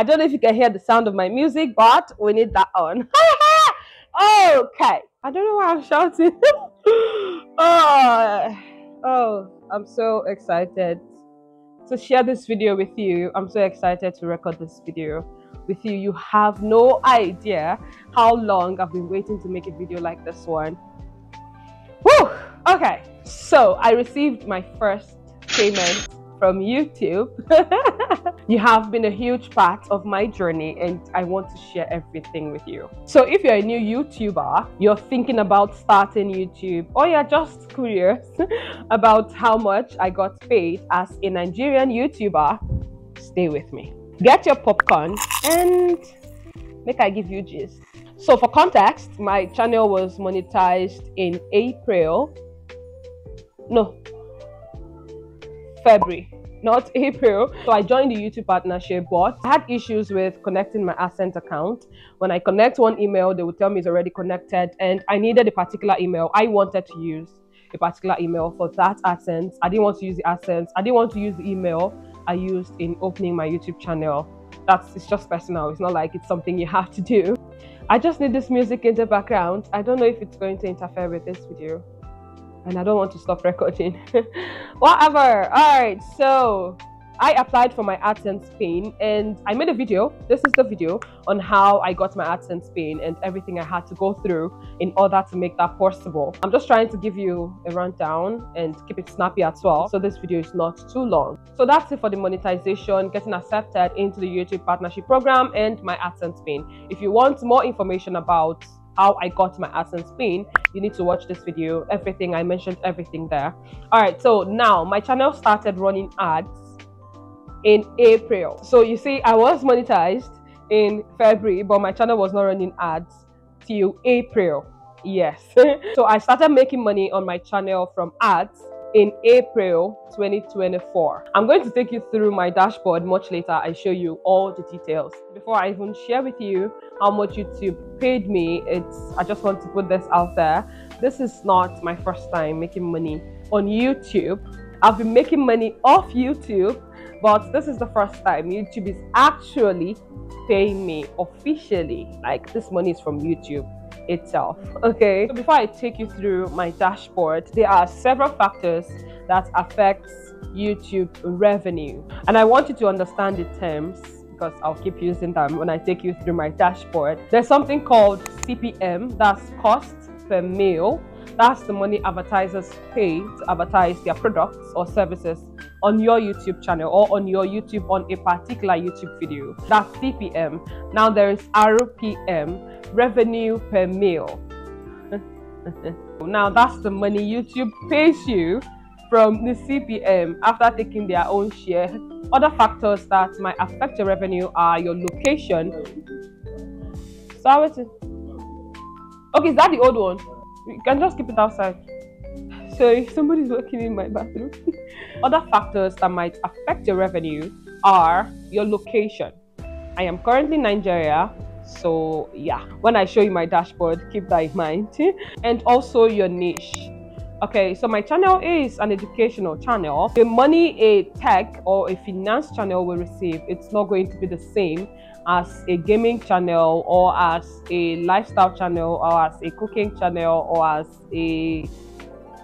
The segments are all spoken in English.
I don't know if you can hear the sound of my music, but we need that on. okay. I don't know why I'm shouting. oh, oh, I'm so excited to share this video with you. I'm so excited to record this video with you. You have no idea how long I've been waiting to make a video like this one. Whew! Okay, so I received my first payment from YouTube. you have been a huge part of my journey and I want to share everything with you. So if you're a new YouTuber, you're thinking about starting YouTube or you're just curious about how much I got paid as a Nigerian YouTuber, stay with me. Get your popcorn and make I give you gist. So for context, my channel was monetized in April. No, February, not April. So I joined the YouTube partnership, but I had issues with connecting my AdSense account. When I connect one email, they would tell me it's already connected, and I needed a particular email. I wanted to use a particular email for that AdSense. I didn't want to use the AdSense. I didn't want to use the email I used in opening my YouTube channel. That's it's just personal. It's not like it's something you have to do. I just need this music in the background. I don't know if it's going to interfere with this video and I don't want to stop recording. Whatever. All right. So I applied for my AdSense pin and I made a video. This is the video on how I got my AdSense pin and everything I had to go through in order to make that possible. I'm just trying to give you a rundown and keep it snappy as well. So this video is not too long. So that's it for the monetization, getting accepted into the YouTube partnership program and my AdSense pin. If you want more information about how I got my AdSense pin, you need to watch this video. Everything, I mentioned everything there. All right, so now my channel started running ads in April. So you see, I was monetized in February, but my channel was not running ads till April. Yes. so I started making money on my channel from ads in April 2024. I'm going to take you through my dashboard much later and show you all the details. Before I even share with you how much YouTube paid me, it's I just want to put this out there. This is not my first time making money on YouTube. I've been making money off YouTube, but this is the first time YouTube is actually paying me officially. Like this money is from YouTube itself. Okay, so before I take you through my dashboard, there are several factors that affects YouTube revenue, and I want you to understand the terms because I'll keep using them when I take you through my dashboard. There's something called CPM, that's cost per mille. That's the money advertisers pay to advertise their products or services on your YouTube channel or on your YouTube on a particular YouTube video. That's CPM. Now there is RPM, revenue per mille. now that's the money YouTube pays you from the CPM after taking their own share. Other factors that might affect your revenue are your location. So Okay, is that the old one? You can just keep it outside. So somebody's working in my bathroom. Other factors that might affect your revenue are your location. I am currently in Nigeria, so yeah, when I show you my dashboard, keep that in mind. and also your niche. Okay, so my channel is an educational channel. The money a tech or a finance channel will receive, it's not going to be the same as a gaming channel or as a lifestyle channel or as a cooking channel or as a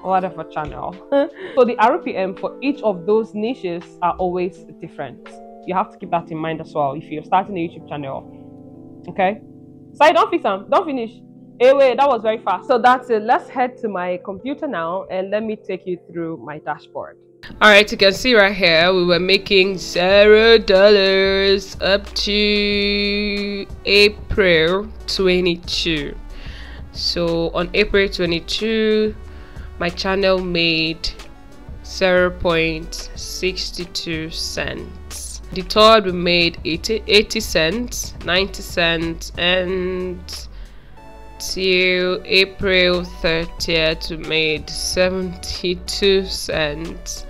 whatever channel. so the RPM for each of those niches are always different. You have to keep that in mind as well if you're starting a YouTube channel. Okay? Sorry, don't fix them. Don't finish. Anyway, that was very fast. So that's it. Let's head to my computer now and let me take you through my dashboard. All right, you can see right here we were making zero dollars up to April 22. So on April 22, my channel made 0.62 cents. The third we made 80, 80 cents, 90 cents, and till April 30th we made 72 cents.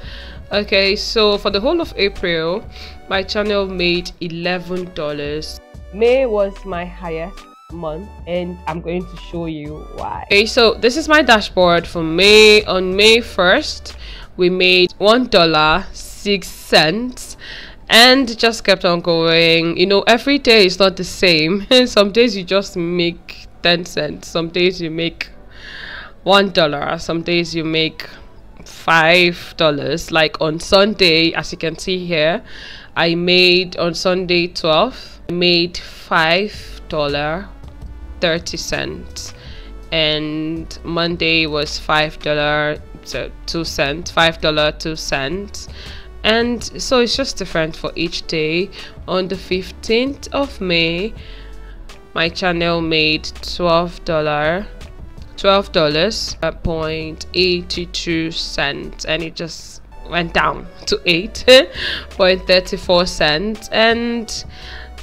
Okay, so for the whole of April, my channel made $11. May was my highest month and I'm going to show you why. Okay, so this is my dashboard for May. On May 1st, we made $1.06 and just kept on going you know every day is not the same some days you just make 10 cents. Some days you make one dollar some days you make five dollars. Like on sunday as you can see here i made on sunday 12 I made five dollar 30 cents. And monday was five dollar two cents five dollar two cents. And so it's just different for each day. On the 15th of may my channel made 12 dollar 12 dollars point 82 cents and it just went down to 8.34 cents. And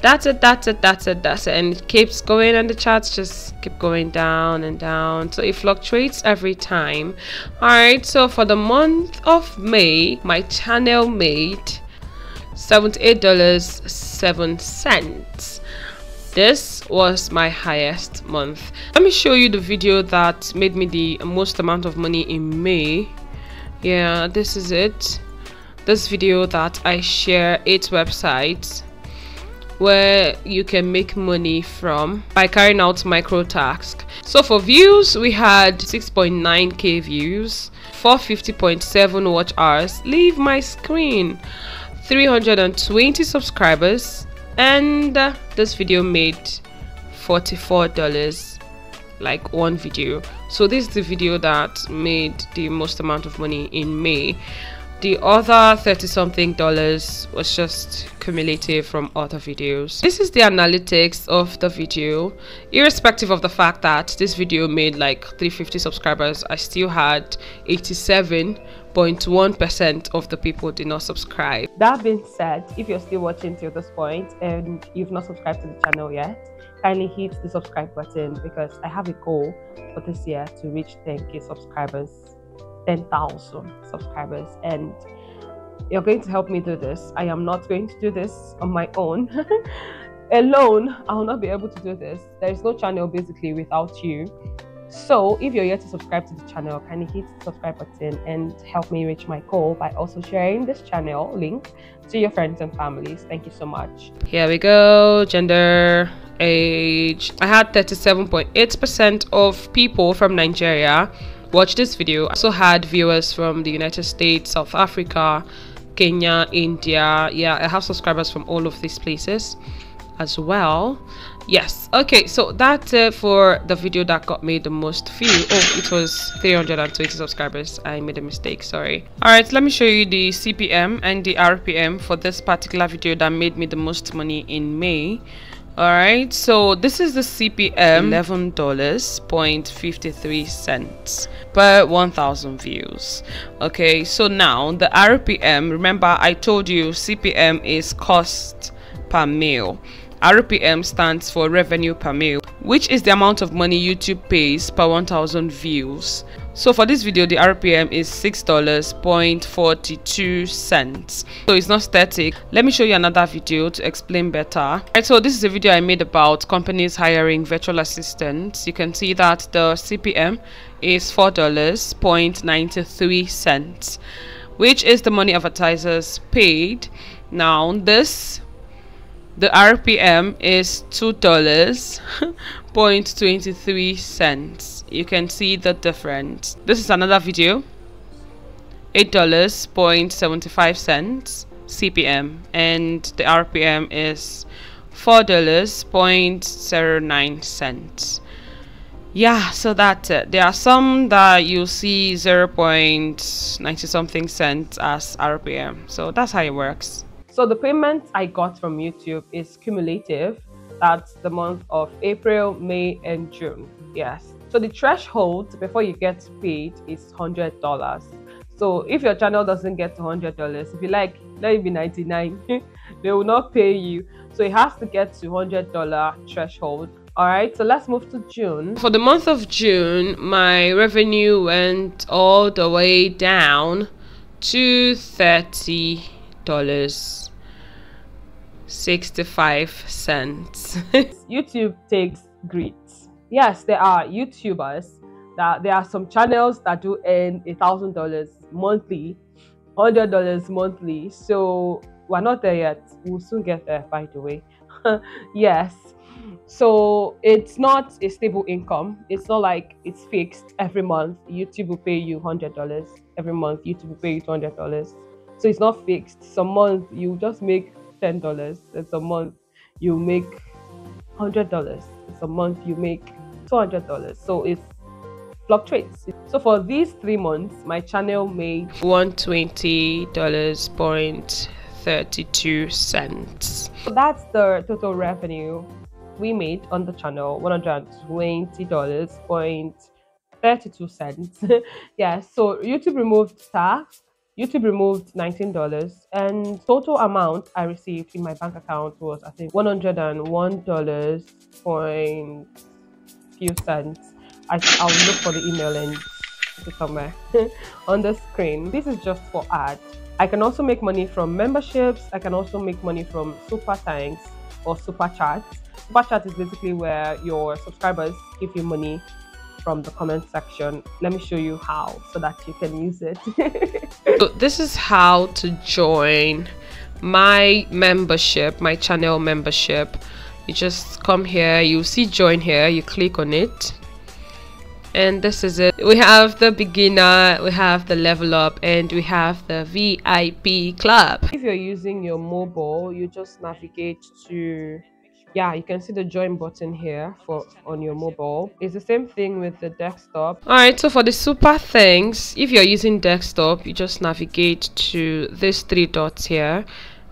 that's it that's it that's it that's it. And it keeps going and the charts just keep going down and down. So it fluctuates every time. All right so for the month of may my channel made 78 dollars 7 cents this was my highest month. Let me show you the video that made me the most amount of money in may. Yeah this is it. This video that i share eight websites where you can make money from by carrying out micro tasks. So for views, we had 6.9k views, 450.7 watch hours, leave my screen, 320 subscribers, and uh, this video made $44 like one video. So this is the video that made the most amount of money in May. The other 30 something dollars was just cumulative from other videos. This is the analytics of the video. Irrespective of the fact that this video made like 350 subscribers i still had 87.1% of the people did not subscribe that being said if you're still watching till this point and you've not subscribed to the channel yet kindly hit the subscribe button because i have a goal for this year to reach 10k subscribers 10,000 subscribers and you're going to help me do this. I am not going to do this on my own. Alone, I will not be able to do this. There is no channel basically without you. So, if you're yet to subscribe to the channel, kindly hit the subscribe button and help me reach my goal by also sharing this channel link to your friends and families. Thank you so much. Here we go. Gender, age. I had 37.8% of people from Nigeria watch this video. I also had viewers from the United States, South Africa, Kenya, India. Yeah, I have subscribers from all of these places as well. Yes, okay, so that's it for the video that got me the most view. Oh, it was 320 subscribers. I made a mistake, sorry. Alright, let me show you the CPM and the RPM for this particular video that made me the most money in May all right so this is the cpm $11.53 per 1000 views okay so now the rpm remember i told you cpm is cost per mille rpm stands for revenue per mille which is the amount of money youtube pays per 1000 views so for this video, the RPM is $6.42. So it's not static. Let me show you another video to explain better. Right, so this is a video I made about companies hiring virtual assistants. You can see that the CPM is $4.93, which is the money advertisers paid. Now this the RPM is two dollars point twenty three cents. You can see the difference. This is another video. Eight dollars point seventy five cents CPM and the RPM is four dollars point zero nine cents. Yeah, so that's it. There are some that you see zero point ninety something cents as RPM. So that's how it works. So the payment I got from YouTube is cumulative. That's the month of April, May, and June. Yes. So the threshold before you get paid is hundred dollars. So if your channel doesn't get hundred dollars, if you like, let it be ninety nine, they will not pay you. So it has to get to hundred dollar threshold. All right, so let's move to June. For the month of June, my revenue went all the way down to thirty dollars 65 cents. YouTube takes grits. Yes, there are YouTubers that there are some channels that do earn a thousand dollars monthly, hundred dollars monthly. So we're not there yet. We'll soon get there, by the way. yes. So it's not a stable income. It's not like it's fixed every month. YouTube will pay you $100. Every month, YouTube will pay you $200. So it's not fixed. Some month you just make $10, It's a month you make $100. It's a month you make $200. So it fluctuates. So for these three months, my channel made $120.32. So that's the total revenue we made on the channel $120.32. yeah, so YouTube removed staff YouTube removed $19 and total amount I received in my bank account was I think $101 point few cents. I, I'll look for the email and put somewhere on the screen. This is just for ads. I can also make money from memberships. I can also make money from super thanks or super chats. Super chat is basically where your subscribers give you money from the comment section. Let me show you how so that you can use it. so this is how to join my membership, my channel membership. You just come here, you see join here, you click on it. And this is it. We have the beginner, we have the level up, and we have the VIP club. If you're using your mobile, you just navigate to yeah you can see the join button here for on your mobile. It's the same thing with the desktop. All right so for the super thanks if you're using desktop you just navigate to these three dots here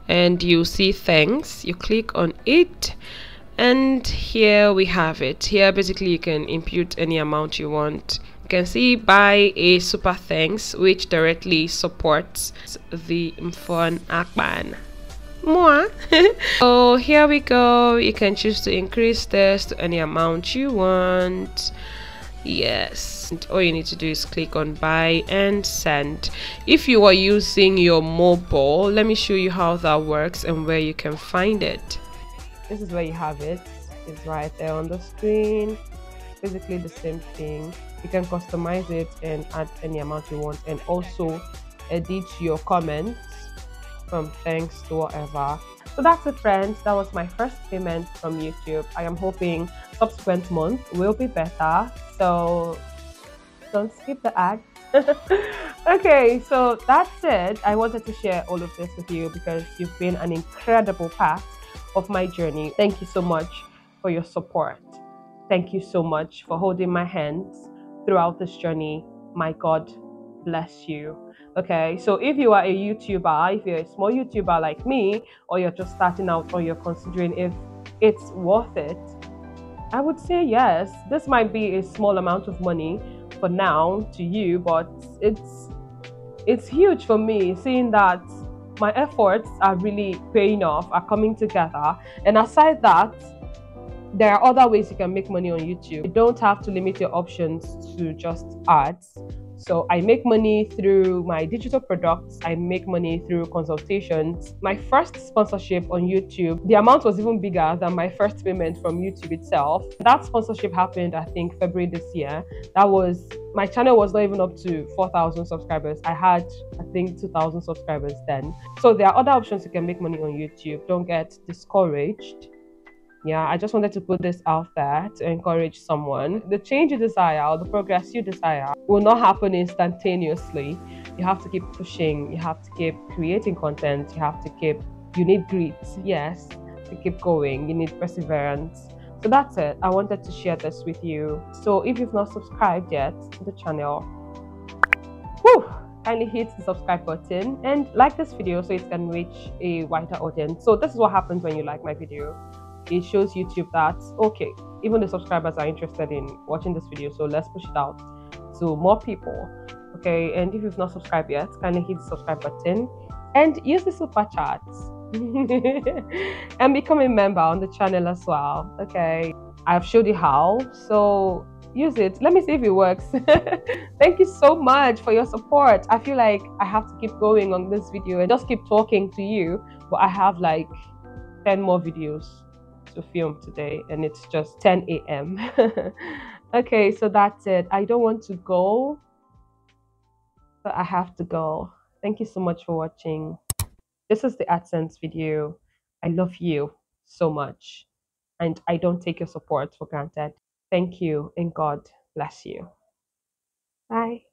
and you see things. You click on it and here we have it. Here basically you can input any amount you want. You can see buy a super thanks which directly supports the Mfon Akpan more so here we go. You can choose to increase this to any amount you want. Yes. And all you need to do is click on buy and send. If you are using your mobile let me show you how that works and where you can find it. This is where you have it. It's right there on the screen. Basically the same thing. You can customize it and add any amount you want and also edit your comments from thanks to whatever. So that's it, friends. That was my first payment from YouTube. I am hoping subsequent months will be better. So don't skip the ad. okay, so that's it. I wanted to share all of this with you because you've been an incredible part of my journey. Thank you so much for your support. Thank you so much for holding my hands throughout this journey. My God bless you. Okay, so if you are a YouTuber, if you're a small YouTuber like me, or you're just starting out, or you're considering if it's worth it, I would say yes. This might be a small amount of money for now to you, but it's it's huge for me seeing that my efforts are really paying off, are coming together. And aside that, there are other ways you can make money on YouTube. You don't have to limit your options to just ads. So I make money through my digital products. I make money through consultations. My first sponsorship on YouTube, the amount was even bigger than my first payment from YouTube itself. That sponsorship happened, I think, February this year. That was my channel was not even up to 4,000 subscribers. I had, I think, 2,000 subscribers then. So there are other options you can make money on YouTube. Don't get discouraged yeah, I just wanted to put this out there to encourage someone. The change you desire or the progress you desire will not happen instantaneously. You have to keep pushing, you have to keep creating content, you have to keep, you need grit, yes, to keep going, you need perseverance. So that's it. I wanted to share this with you. So if you've not subscribed yet to the channel, whew, kindly hit the subscribe button and like this video so it can reach a wider audience. So this is what happens when you like my video it shows YouTube that okay, even the subscribers are interested in watching this video, so let's push it out to more people. Okay, and if you've not subscribed yet, kindly hit the subscribe button and use the super chat and become a member on the channel as well. Okay, I've showed you how, so use it. Let me see if it works. Thank you so much for your support. I feel like I have to keep going on this video and just keep talking to you, but I have like 10 more videos to film today and it's just 10 a.m. okay, so that's it. I don't want to go, but I have to go. Thank you so much for watching. this is the AdSense video. I love you so much, and I don't take your support for granted. Thank you, and God bless you. Bye.